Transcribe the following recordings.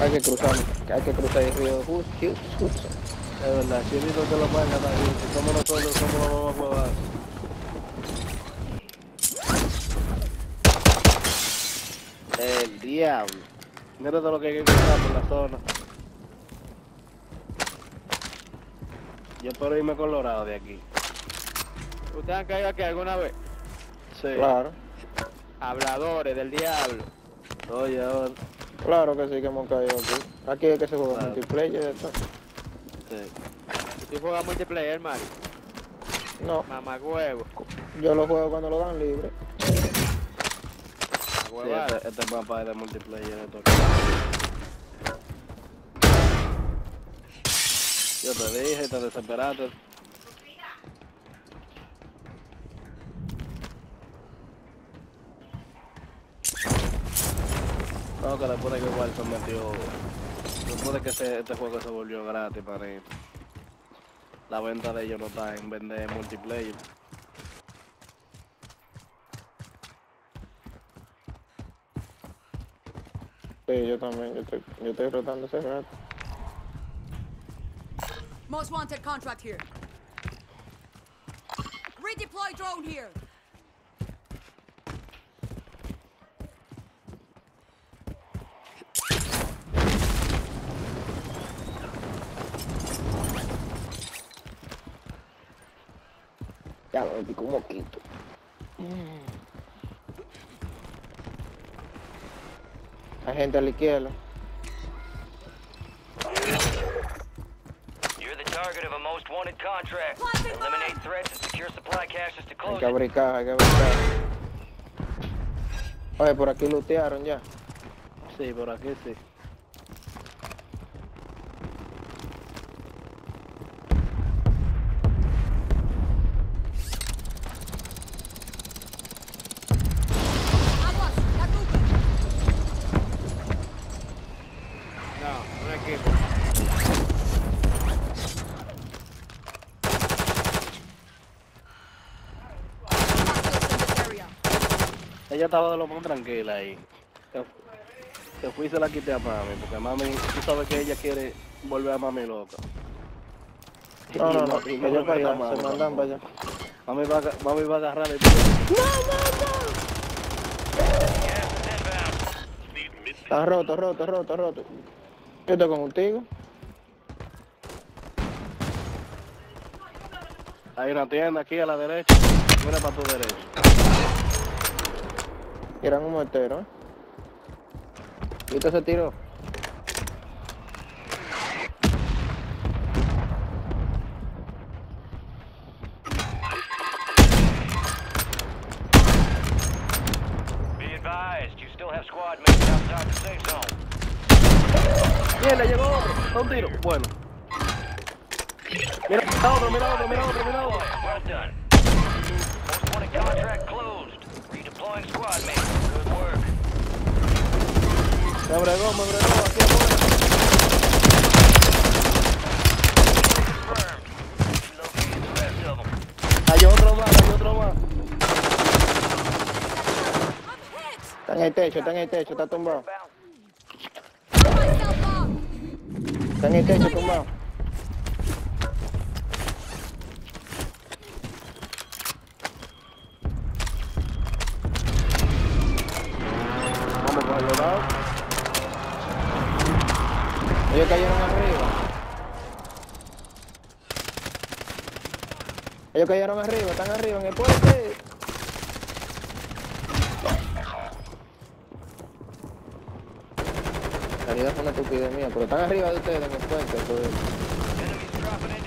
Hay que cruzar, hay que cruzar el río Hudson. Es verdad, si he visto que lo mandan ahí, si somos nosotros, ¿cómo lo vamos a jugar? El diablo. Mira todo lo que hay que cruzar por la zona. Yo espero irme colorado de aquí. ¿Ustedes han caído aquí alguna vez? Sí. Claro, Habladores del diablo. Oye, ahora. claro que sí que hemos caído aquí. Aquí es que se juega Claro. multiplayer. esto. Sí. ¿Tú juegas multiplayer, Mario? No, Mamá huevo. yo lo juego cuando lo dan libre. Sí, este, este mapa es de multiplayer. Esto. Yo te dije, te desesperaste. Que después de que igual se metió. Después de que se- este juego se volvió gratis para él. La venta de ellos no está en vender multiplayer. Sí, yo también, yo estoy, yo estoy rotando ese rato. Most wanted contract here. Redeploy drone here. Me picó un moquito. Hay gente a la izquierda. Hay close que it. abricar, hay que abricar. Oye, por aquí lootearon ya. Sí, por aquí sí. Aguas, la nube. No, un equipo. Hostiles in this area. Ella estaba de lo más tranquila ahí. Que, que fui y se la quité a mami, porque mami, tú sabes que ella quiere volver a mami loca. No, no, no, Y que no yo me para allá, mami se mandan para allá. Mami va, a mami va a agarrar el Gas is inbound. Está roto, roto, roto, roto. Yo estoy contigo. Hay una tienda aquí a la derecha. Mira para tu derecha. Tiran un mortero, ¿eh? Y usted se tiró. Be advised, you still have squad mates outside the safe zone. Bien, le llegó otro. Da un tiro. Bueno. Mira otro, mira otro, mira otro, mira otro. Well done. Contract closed. Me bregó, me bregó. Aquí afuera. Hay otro más, hay otro más. Está en el techo, está en el techo, está tumbado. Está en el techo tumbado. Ellos cayeron arriba, están arriba en el puente. En realidad fue una estupidez mía, pero están arriba de ustedes en el puente. pues.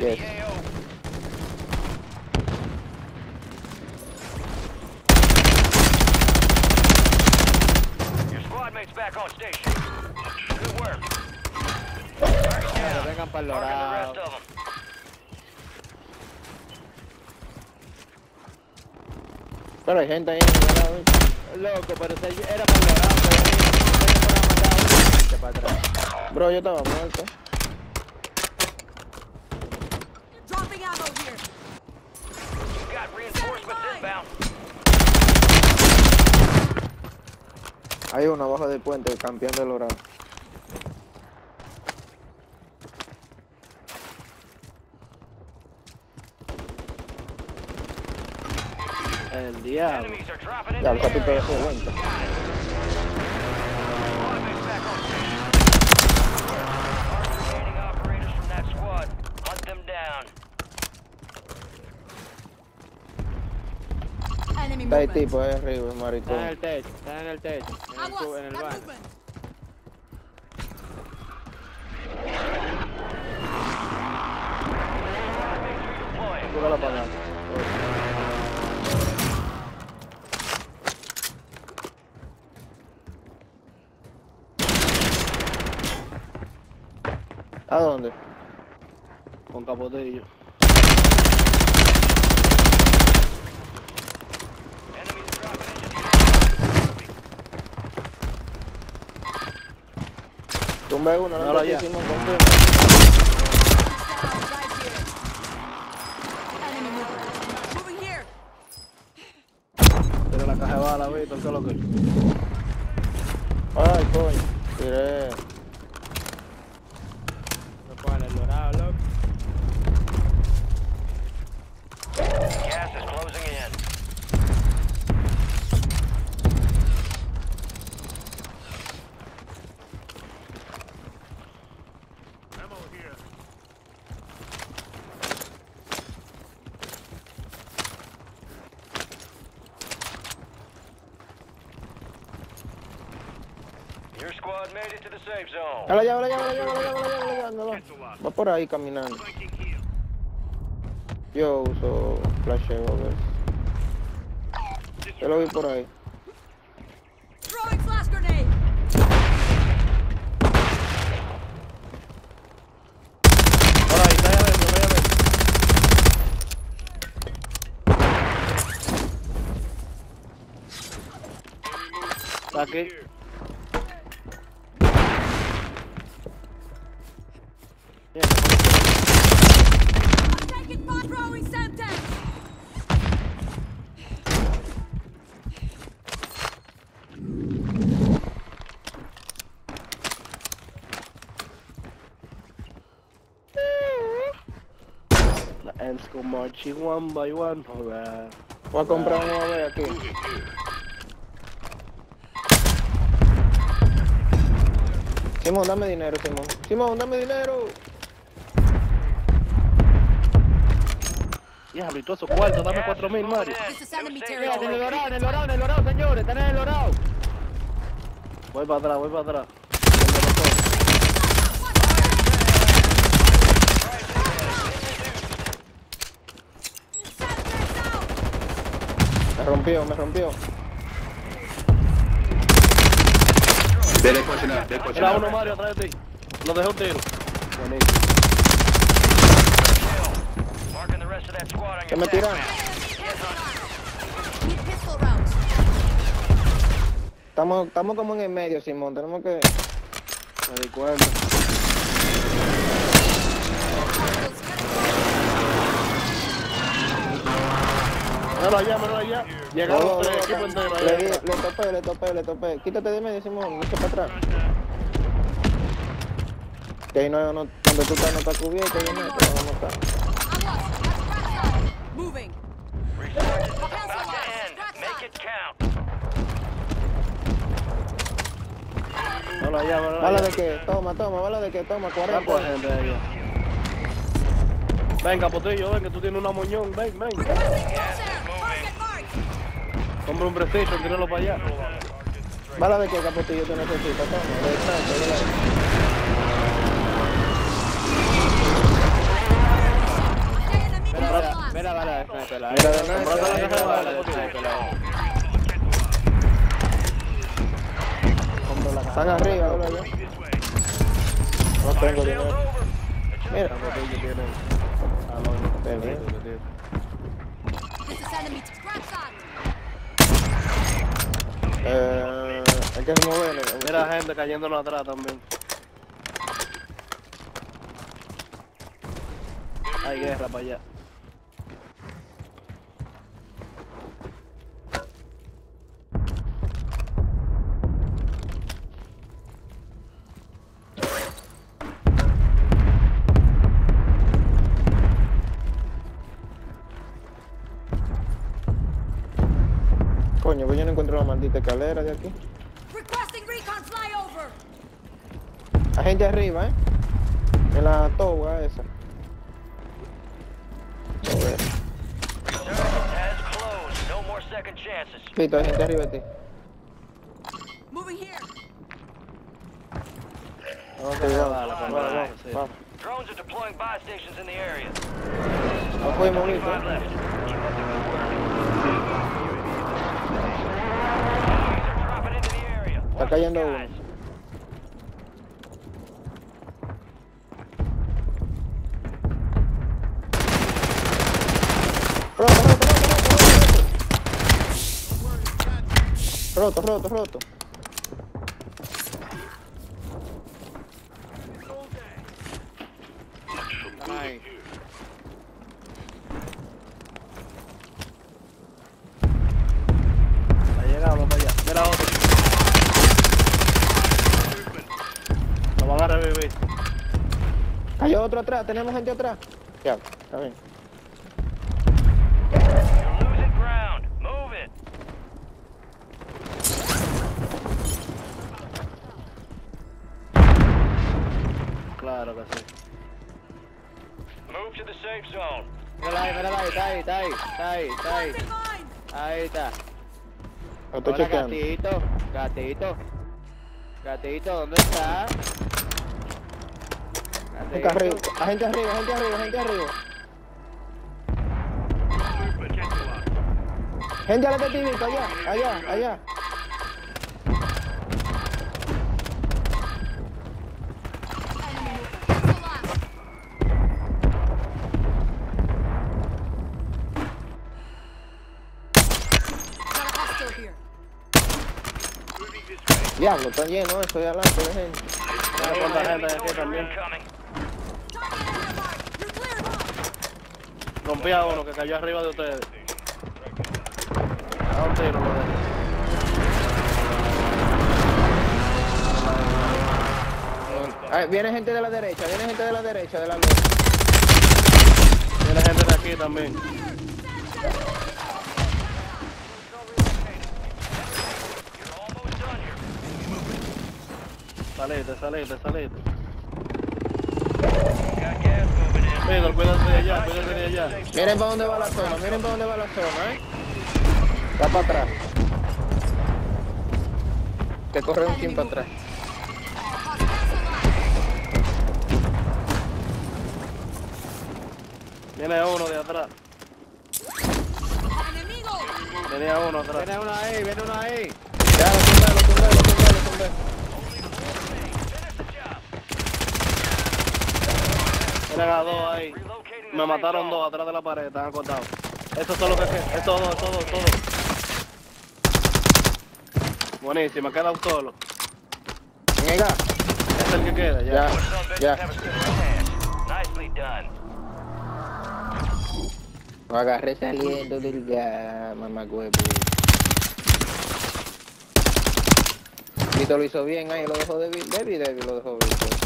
Yes. back on station. Good work. Vengan para el Marking Pero hay gente ahí en el lado, Loco, pero era para el lado, pero para matar para atrás. Bro, yo estaba muerto. Hay uno abajo del puente, campeón del horario. From that squad. Hunt them down. Enemy Está el tipo ahí arriba, Está en maricón. el techo, está en el techo. En el, en el baño. movement. Deploying. Pura la pagada. ¿A dónde? Con capotillo. Tumbe uno, no te ya. hicimos here. Tiene la caja de bala, Víctor, ¿qué es lo que? Ay, coño. Tiré. Lo pone el dorado, loco. Gas is closing in. Your squad made it to the safe zone. Ya la va. Por ahí caminando. Yo uso flasheo a ver. Yo lo vi por ahí. Throwing La ends go marching one by one. Voy a comprar un UAV aquí. Simón, dame dinero, Simón. Simón, dame dinero. Diablo, y todos esos cuartos, dame Gas cuatro is mil, moving Mario. Mira, en el dorado, en el dorado, en el dorado, señores. En el dorado. Voy para atrás, voy para atrás. Me rompió, me rompió. Dele cocinar, dele Era uno, Mario, atrás de ti. Lo dejé un tiro. Your me tiran. Estamos, estamos como en el medio, Simón. Tenemos que. Me di cuenta. Míralo allá, míralo allá. Llegaron No, no, tres no, equipos no. enteros. Le, allá topé, le topé, le topé. Quítate de medio, Simón. Echa para atrás. Que ahí no, no, donde tú estás no está cubierto. Yo no, te van a matar. Moving. Míralo allá, míralo ¿Bala allá. de qué? Toma, toma, bala de qué? Toma, Está 40. por gente allá. Ven, Capotillo, ven, que tú tienes una moñón. Ven, ven. Compra un PlayStation, tíralo para allá. ¿Bala de capotillo, de tanto, de la- Stay enemy Mira, bala de sniper. Mira, de la Capotillo. sniper. Están arriba. No tengo dinero. Mira, Capotillo tiene. Ah, no, no, Ven, no, ven. no, no, This is enemy. Scratch that. Eh, hay que moverlo. Mira gente cayéndonos atrás también. Hay guerra para allá. Maldita escalera de aquí. Requesting recon flyover. Hay gente arriba, ¿eh? En la toga esa. Joder. Service has closed. No more second chances. Pito, hay gente arriba de ti. Moving here. Vamos Vamos, vamos, vamos. Drones are deploying buy stations in the area. No 25 ¿eh? left. Keep up the good work. Enemies are dropping into the area. Está Watch the cayendo uno. Roto, roto, roto, roto, roto. Roto, roto, otro atrás, tenemos gente atrás. Ya, está bien. Claro que sí. Move to the safe zone. Mírala ahí, mírala ahí, está ahí, está ahí, está ahí, está ahí. Ahí está. Estoy Hola, gatito, gatito. Gatito, ¿dónde está? Acá arriba, gente arriba, gente arriba, gente arriba. Gente a la allá, allá, allá. Diablo, está lleno eso de adelante de gente. Gente aquí también. Rompí a uno que cayó arriba de ustedes. A un tiro, viene gente de la derecha, viene gente de la derecha, de la luz. Tiene gente de aquí también. Salite, salite, salite. Got gas moving in. Pedro, cuídate de allá, cuídate de allá. Miren para dónde va la zona, miren para dónde va la zona, ¿eh? Va para atrás. Te corre un team para atrás. Viene uno de atrás. Venía uno atrás. Viene uno ahí, viene uno ahí. Ya, lo tumbé, lo tumbé, lo tumbé, lo tumbé. Dos ahí. Me mataron dos atrás de la pared, están acotados. Eso es todo lo que. Es todo, es todo, es todo. Buenísimo, queda un solo. Venga, Es el que queda, ya. ya, ya. Lo agarré saliendo del gas, mamá huevo. Vito lo hizo bien ahí, lo dejó débil, débil, débil, lo dejó bien.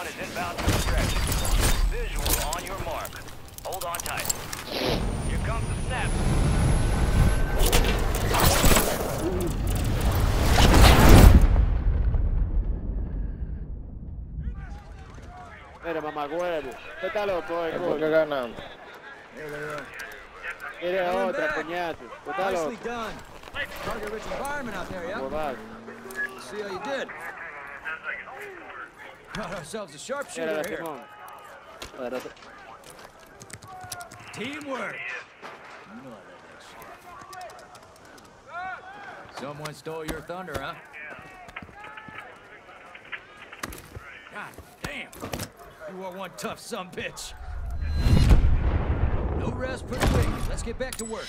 Shadow 1 is inbound to extraction. Visual on your mark. Hold on tight. Here comes the snap. Mira, mamagüevo. Usted está loco, eh, Es porque coño. ganamos. Mire otra, coñazo. Usted está loco. Target rich environment out there, yeah? See how you did. Got ourselves a sharpshooter here. Simón. Pero- Teamwork. You know I love that shit. Someone stole your thunder, huh? God damn. You are one tough son bitch. No rest for the wicked. Let's get back to work.